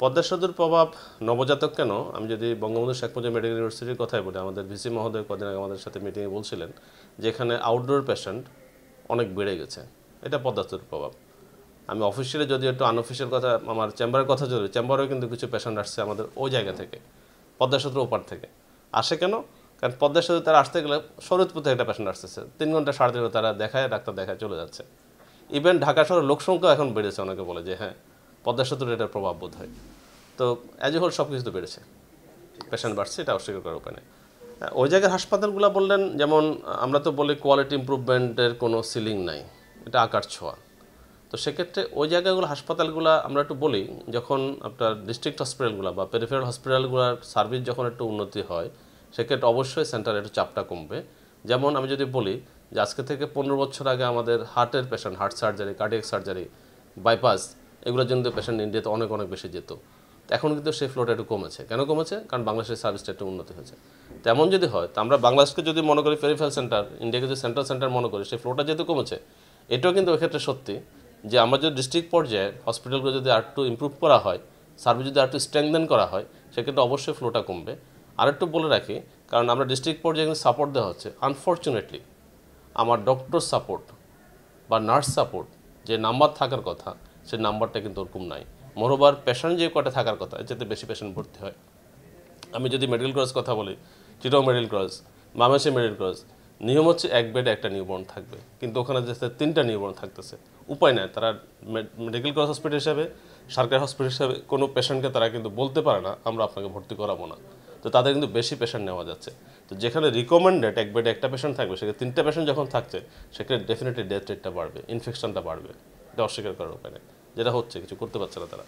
পদ্মা সেতুর প্রভাব নবজাতক কেন? আমি যদি বঙ্গবন্ধু শেখ মুজিব মেডিকেল ইউনিভার্সিটির কথাই বলি, আমাদের ভিসি মহোদয় কদিন আগে আমাদের সাথে মিটিংয়ে বলছিলেন যে এখানে আউটডোর পেশেন্ট অনেক বেড়ে গেছে। এটা পদ্মা সেতুর প্রভাব। আমি অফিসিয়ালি যদি একটু আনঅফিসিয়াল কথা, আমার চেম্বারের কথা যদি চেম্বারেও কিন্তু কিছু পেশেন্ট আসছে আমাদের ওই জায়গা থেকে, পদ্মা সেতুর ওপার থেকে। আসে কেন? কারণ পদ্মা সেতু তারা আসতে গেলে শরৎপুর থেকে একটা পেশেন্ট আসতেছে। তিন ঘণ্টা সাড়ে তিন তারা দেখায়, ডাক্তার দেখায় চলে যাচ্ছে। ইভেন ঢাকা শহরের লোক সংখ্যা এখন বেড়েছে, অনেকে বলে যে হ্যাঁ পদ্মা সেতুর এটার প্রভাব বোধ হয় তো অ্যাজ এ হোল সব কিছু তো বেড়েছে। পেশেন্ট বাড়ছে, এটা অস্বীকার করার উপায় নেই। ওই জায়গার হাসপাতালগুলো বললেন, যেমন আমরা তো বলি কোয়ালিটি ইমপ্রুভমেন্টের কোনো সিলিং নাই, এটা আকার ছোঁয়া। তো সেক্ষেত্রে ওই জায়গাগুলো, হাসপাতালগুলো আমরা একটু বলি, যখন আপনার ডিস্ট্রিক্ট হসপিটালগুলো বা পেরিফেরাল হসপিটালগুলোর সার্ভিস যখন একটু উন্নতি হয়, সেক্ষেত্রে অবশ্যই সেন্টারে একটু চাপটা কমবে। যেমন আমি যদি বলি যে আজকে থেকে পনেরো বছর আগে আমাদের হার্টের patient heart surgery cardiac surgery bypass এগুলোর জন্য পেশেন্ট ইন্ডিয়াতে অনেক অনেক বেশি যেত। এখন কিন্তু সেই ফ্লোটা একটু কমেছে। কেন কমেছে? কারণ বাংলাদেশের সার্ভিসটা একটু উন্নতি হয়েছে। তেমন যদি হয়, তো আমরা বাংলাদেশকে যদি মনে করি পেরিফেরাল সেন্টার ইন্ডিয়াকে যদি সেন্ট্রাল সেন্টার মনে করি, সেই ফ্লোটা যেহেতু কমেছে, এটাও কিন্তু এক্ষেত্রে সত্যি যে আমরা যদি ডিস্ট্রিক্ট পর্যায়ে হসপিটালগুলো যদি আরেকটু ইমপ্রুভ করা হয় সার্ভিস যদি আরেকটু স্ট্রেংদেন করা হয়, সেক্ষেত্রে অবশ্যই ফ্লোটা কমবে। আরেকটু বলে রাখি, কারণ আমরা ডিস্ট্রিক্ট পর্যায়ে কিন্তু সাপোর্ট দেওয়া হচ্ছে। আনফর্চুনেটলি আমার ডক্টর সাপোর্ট বা নার্স সাপোর্ট যে নাম্বার থাকার কথা সেই নাম্বারটা কিন্তু ওরকম নাই। মোরোবার পেশেন্ট যে কটা থাকার কথা যাতে বেশি পেশেন্ট ভর্তি হয়। আমি যদি মেডিকেল কলেজ কথা বলি চিটাও মেডিকেল কলেজ, মামেশি মেডিকেল কলেজ, নিয়ম হচ্ছে এক বেডে একটা নিউবর্ন থাকবে। কিন্তু ওখানে যাতে তিনটা নিউবর্ন থাকতেছে। উপায় নাই, তারা মেডিকেল কলেজ হসপিটাল হিসাবে, সরকারি হসপিটাল হিসাবে কোনো পেশেন্টকে তারা কিন্তু বলতে পারে না, আমরা আপনাকে ভর্তি করাবো না। তো তাদের কিন্তু বেশি পেশেন্ট নেওয়া যাচ্ছে। তো যেখানে রিকমেন্ডেড এক বেডে একটা পেশেন্ট থাকবে, সেখানে তিনটা পেশেন্ট যখন থাকছে, সেখানে ডেফিনেটলি ডেথ রেটটা বাড়বে ইনফেকশনটা বাড়বে। এটা অস্বীকার করার উপায় নেই। যেটা হচ্ছে কিছু করতে পারছে না তারা